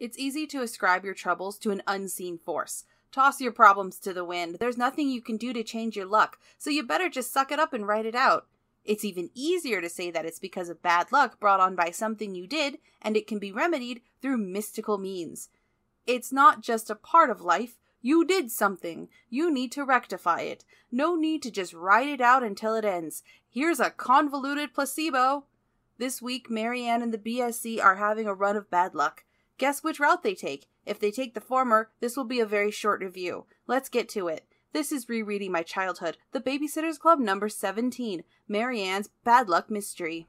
It's easy to ascribe your troubles to an unseen force. Toss your problems to the wind. There's nothing you can do to change your luck, so you better just suck it up and write it out. It's even easier to say that it's because of bad luck brought on by something you did, and it can be remedied through mystical means. It's not just a part of life. You did something. You need to rectify it. No need to just write it out until it ends. Here's a convoluted placebo. This week, Mary Anne and the BSC are having a run of bad luck. Guess which route they take. If they take the former, this will be a very short review. Let's get to it. This is Rereading My Childhood, The Babysitter's Club number 17, Mary Anne's Bad Luck Mystery.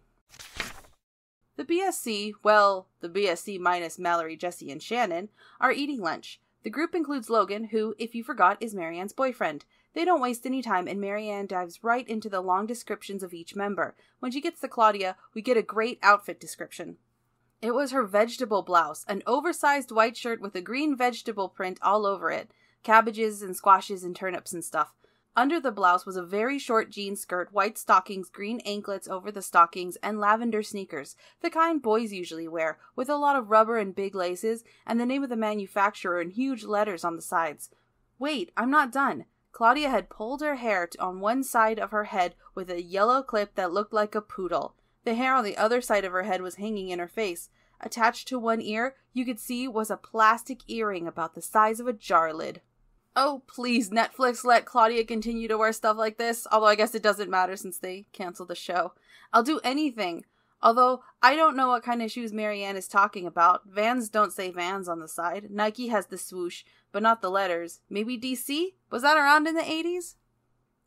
The BSC, well, the BSC minus Mallory, Jessi, and Shannon, are eating lunch. The group includes Logan, who, if you forgot, is Mary Anne's boyfriend. They don't waste any time, and Mary Anne dives right into the long descriptions of each member. When she gets to Claudia, we get a great outfit description. It was her vegetable blouse, an oversized white shirt with a green vegetable print all over it cabbages and squashes and turnips and stuff. Under the blouse was a very short jean skirt, white stockings, green anklets over the stockings, and lavender sneakers, the kind boys usually wear, with a lot of rubber and big laces, and the name of the manufacturer in huge letters on the sides. Wait, I'm not done. Claudia had pulled her hair on one side of her head with a yellow clip that looked like a poodle. The hair on the other side of her head was hanging in her face. Attached to one ear, you could see was a plastic earring about the size of a jar lid. Oh, please, Netflix, let Claudia continue to wear stuff like this. Although I guess it doesn't matter since they canceled the show. I'll do anything. Although I don't know what kind of shoes Mary Anne is talking about. Vans don't say Vans on the side. Nike has the swoosh, but not the letters. Maybe DC? Was that around in the 80s?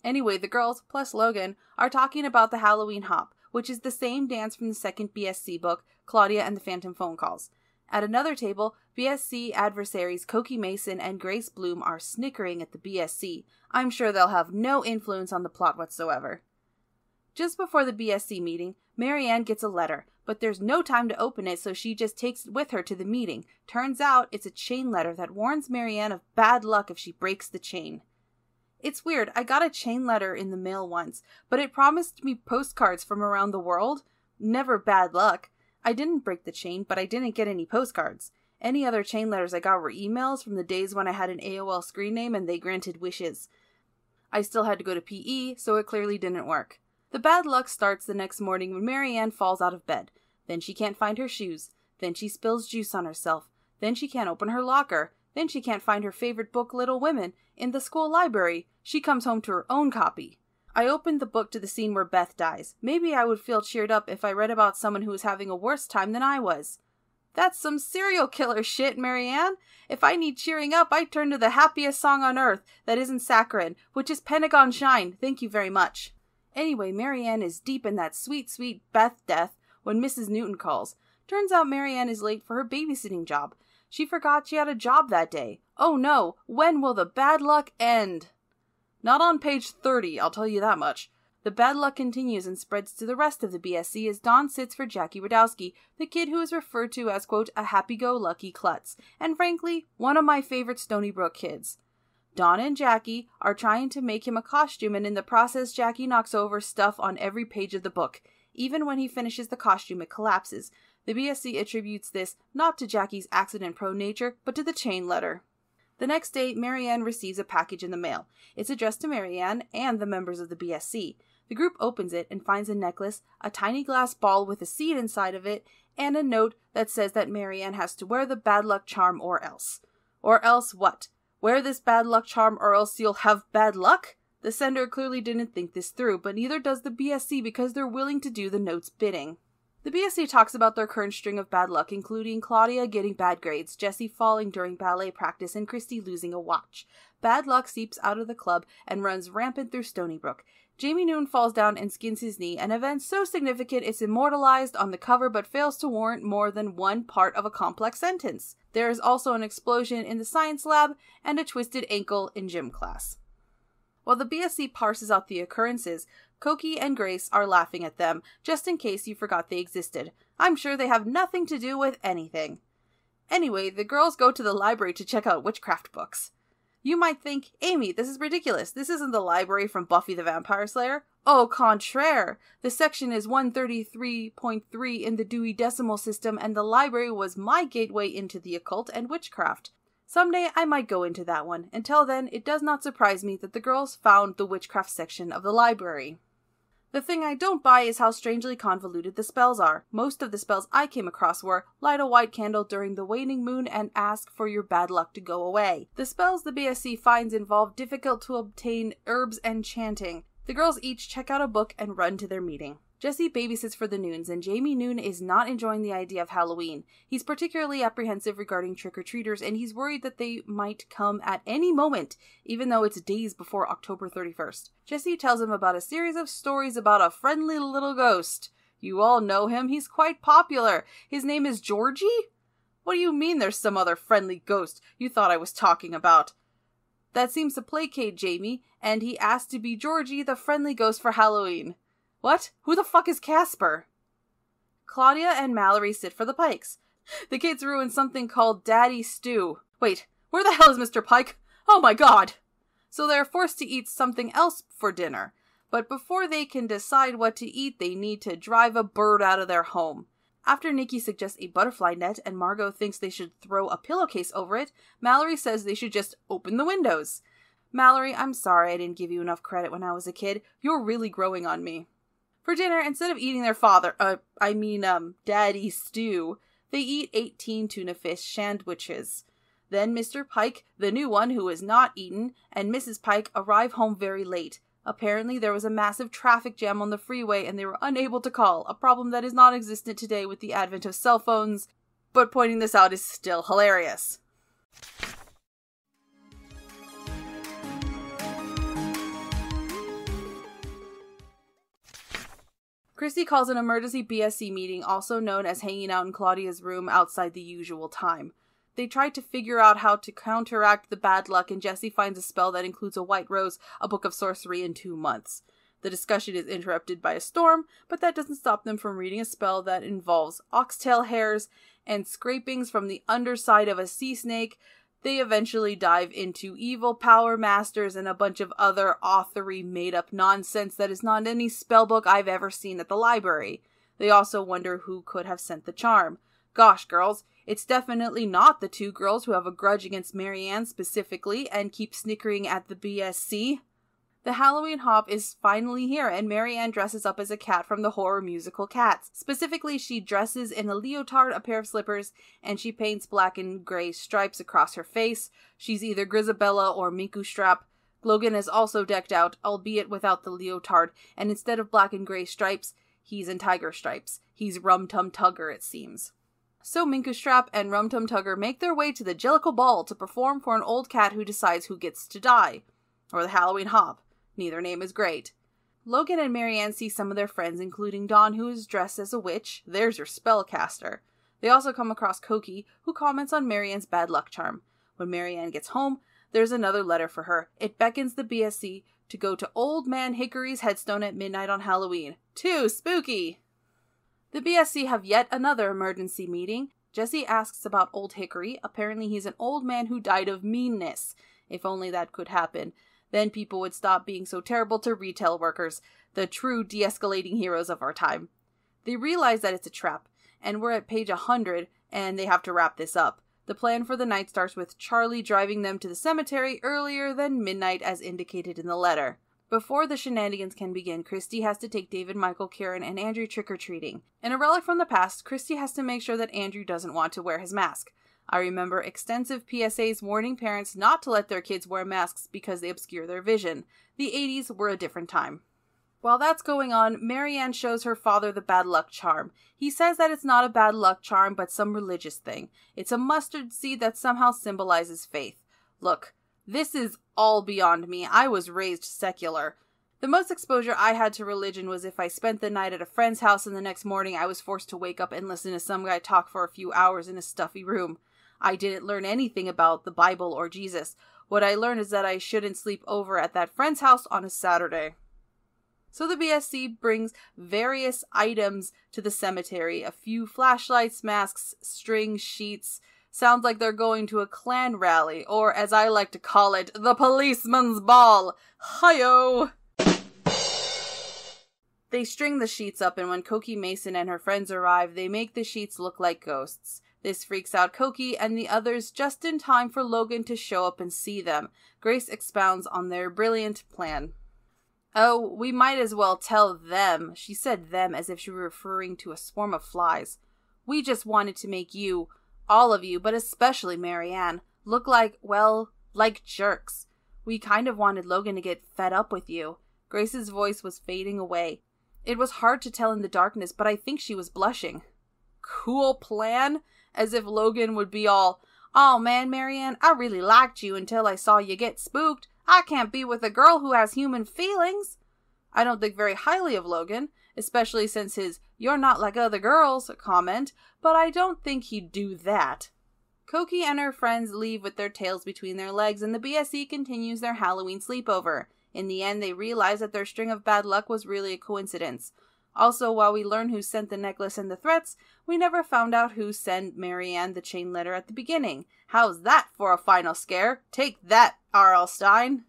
Anyway, the girls, plus Logan, are talking about the Halloween Hop, which is the same dance from the second BSC book, Claudia and the Phantom Phone Calls. At another table, BSC adversaries Cokie Mason and Grace Blume are snickering at the BSC. I'm sure they'll have no influence on the plot whatsoever. Just before the BSC meeting, Mary Anne gets a letter, but there's no time to open it, so she just takes it with her to the meeting. Turns out it's a chain letter that warns Mary Anne of bad luck if she breaks the chain. It's weird. I got a chain letter in the mail once, but it promised me postcards from around the world. Never bad luck. I didn't break the chain, but I didn't get any postcards. Any other chain letters I got were emails from the days when I had an AOL screen name and they granted wishes. I still had to go to PE, so it clearly didn't work. The bad luck starts the next morning when Mary Anne falls out of bed. Then she can't find her shoes. Then she spills juice on herself. Then she can't open her locker. Then she can't find her favorite book, Little Women, in the school library. She comes home to her own copy. I opened the book to the scene where Beth dies. Maybe I would feel cheered up if I read about someone who was having a worse time than I was. That's some serial killer shit, Mary Anne. If I need cheering up, I turn to the happiest song on earth that isn't saccharine, which is Pentagon Shine. Thank you very much. Anyway, Mary Anne is deep in that sweet, sweet Beth death when Mrs. Newton calls. Turns out Mary Anne is late for her babysitting job. She forgot she had a job that day. Oh no, when will the bad luck end? Not on page 30, I'll tell you that much. The bad luck continues and spreads to the rest of the BSC as Dawn sits for Jackie Rodowsky, the kid who is referred to as, quote, a happy go lucky klutz, and frankly, one of my favorite Stoneybrook kids. Dawn and Jackie are trying to make him a costume, and in the process, Jackie knocks over stuff on every page of the book. Even when he finishes the costume, it collapses, the BSC attributes this not to Jackie's accident prone nature, but to the chain letter. The next day, Mary Anne receives a package in the mail. It's addressed to Mary Anne and the members of the BSC. The group opens it and finds a necklace, a tiny glass ball with a seed inside of it, and a note that says that Mary Anne has to wear the bad luck charm or else. Or else what? Wear this bad luck charm or else you'll have bad luck? The sender clearly didn't think this through, but neither does the BSC because they're willing to do the note's bidding. The BSC talks about their current string of bad luck, including Claudia getting bad grades, Jessi falling during ballet practice, and Kristy losing a watch. Bad luck seeps out of the club and runs rampant through Stoneybrook. Jamie Noon falls down and skins his knee, an event so significant it's immortalized on the cover but fails to warrant more than one part of a complex sentence. There is also an explosion in the science lab and a twisted ankle in gym class. While the BSC parses out the occurrences, Cokie and Grace are laughing at them, just in case you forgot they existed. I'm sure they have nothing to do with anything. Anyway, the girls go to the library to check out witchcraft books. You might think, Amy, this is ridiculous. This isn't the library from Buffy the Vampire Slayer. Au contraire, the section is 133.3 in the Dewey Decimal System, and the library was my gateway into the occult and witchcraft. Someday I might go into that one. Until then, it does not surprise me that the girls found the witchcraft section of the library. The thing I don't buy is how strangely convoluted the spells are. Most of the spells I came across were light a white candle during the waning moon and ask for your bad luck to go away. The spells the BSC finds involve difficult to obtain herbs and chanting. The girls each check out a book and run to their meeting. Jessi babysits for the Noons, and Jamie Noon is not enjoying the idea of Halloween. He's particularly apprehensive regarding trick or treaters, and he's worried that they might come at any moment, even though it's days before October 31st. Jessi tells him about a series of stories about a friendly little ghost. You all know him, he's quite popular. His name is Georgie? What do you mean there's some other friendly ghost you thought I was talking about? That seems to placate Jamie, and he asked to be Georgie, the friendly ghost for Halloween. What? Who the fuck is Casper? Claudia and Mallory sit for the Pikes. The kids ruin something called Daddy Stew. Wait, where the hell is Mr. Pike? Oh my god! So they're forced to eat something else for dinner. But before they can decide what to eat, they need to drive a bird out of their home. After Nicky suggests a butterfly net and Margo thinks they should throw a pillowcase over it, Mallory says they should just open the windows. Mallory, I'm sorry I didn't give you enough credit when I was a kid. You're really growing on me. For dinner, instead of eating their father, uh, I mean, um, daddy stew, they eat 18 tuna fish sandwiches. Then Mr. Pike, the new one who not eaten, and Mrs. Pike arrive home very late. Apparently, there was a massive traffic jam on the freeway and they were unable to call, a problem that is non existent today with the advent of cell phones, but pointing this out is still hilarious. Kristy calls an emergency BSC meeting, also known as hanging out in Claudia's room outside the usual time. They try to figure out how to counteract the bad luck, and Jessi finds a spell that includes a white rose, a book of sorcery, and two months. The discussion is interrupted by a storm, but that doesn't stop them from reading a spell that involves oxtail hairs and scrapings from the underside of a sea snake they eventually dive into evil power masters and a bunch of other authory made up nonsense that is not any spellbook I've ever seen at the library. They also wonder who could have sent the charm. Gosh, girls, it's definitely not the two girls who have a grudge against Mary Anne specifically and keep snickering at the BSC. The Halloween hop is finally here, and Mary Anne dresses up as a cat from the horror musical Cats. Specifically, she dresses in a leotard, a pair of slippers, and she paints black and gray stripes across her face. She's either Grizabella or Munkustrap. Logan is also decked out, albeit without the leotard, and instead of black and gray stripes, he's in tiger stripes. He's Rum Tum Tugger, it seems. So Munkustrap and Rum Tum Tugger make their way to the Jellicle Ball to perform for an old cat who decides who gets to die, or the Halloween Hop. Neither name is great. Logan and Mary Anne see some of their friends, including Dawn, who is dressed as a witch. There's your spellcaster. They also come across Cokie, who comments on Mary Anne's bad luck charm. When Mary Anne gets home, there's another letter for her. It beckons the BSC to go to Old Man Hickory's headstone at midnight on Halloween. Too spooky! The BSC have yet another emergency meeting. Jessi asks about Old Hickory. Apparently, he's an old man who died of meanness. If only that could happen. Then people would stop being so terrible to retail workers, the true de escalating heroes of our time. They realize that it's a trap, and we're at page 100, and they have to wrap this up. The plan for the night starts with Charlie driving them to the cemetery earlier than midnight as indicated in the letter. Before the shenanigans can begin, Kristy has to take David, Michael, Karen, and Andrew trick or treating. In a relic from the past, Kristy has to make sure that Andrew doesn't want to wear his mask. I remember extensive PSAs warning parents not to let their kids wear masks because they obscure their vision. The 80s were a different time. While that's going on, Mary Anne shows her father the bad luck charm. He says that it's not a bad luck charm, but some religious thing. It's a mustard seed that somehow symbolizes faith. Look, this is all beyond me. I was raised secular. The most exposure I had to religion was if I spent the night at a friend's house and the next morning I was forced to wake up and listen to some guy talk for a few hours in a stuffy room. I didn't learn anything about the Bible or Jesus. What I learned is that I shouldn't sleep over at that friend's house on a Saturday. So the BSC brings various items to the cemetery a few flashlights, masks, string, sheets. Sounds like they're going to a Klan rally, or as I like to call it, the policeman's ball. Hiyo! They string the sheets up, and when Cokie Mason and her friends arrive, they make the sheets look like ghosts. This freaks out Cokie and the others just in time for Logan to show up and see them. Grace expounds on their brilliant plan. Oh, we might as well tell them. She said them as if she were referring to a swarm of flies. We just wanted to make you, all of you, but especially Mary Anne, look like, well, like jerks. We kind of wanted Logan to get fed up with you. Grace's voice was fading away. It was hard to tell in the darkness, but I think she was blushing. Cool plan? As if Logan would be all, Oh man, Mary Anne, I really liked you until I saw you get spooked. I can't be with a girl who has human feelings. I don't think very highly of Logan, especially since his you're not like other girls comment, but I don't think he'd do that. Cokie and her friends leave with their tails between their legs, and the BSC continues their Halloween sleepover. In the end, they realize that their string of bad luck was really a coincidence. Also, while we learn who sent the necklace and the threats, we never found out who sent Mary Anne the chain letter at the beginning. How's that for a final scare? Take that, R.L. Stine!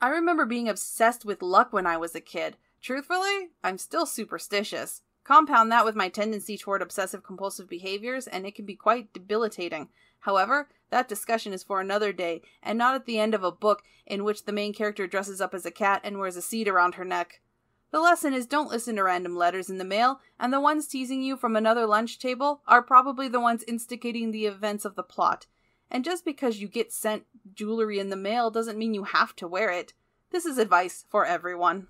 I remember being obsessed with luck when I was a kid. Truthfully, I'm still superstitious. Compound that with my tendency toward obsessive compulsive behaviors, and it can be quite debilitating. However, that discussion is for another day, and not at the end of a book in which the main character dresses up as a cat and wears a seed around her neck. The lesson is don't listen to random letters in the mail, and the ones teasing you from another lunch table are probably the ones instigating the events of the plot. And just because you get sent jewelry in the mail doesn't mean you have to wear it. This is advice for everyone.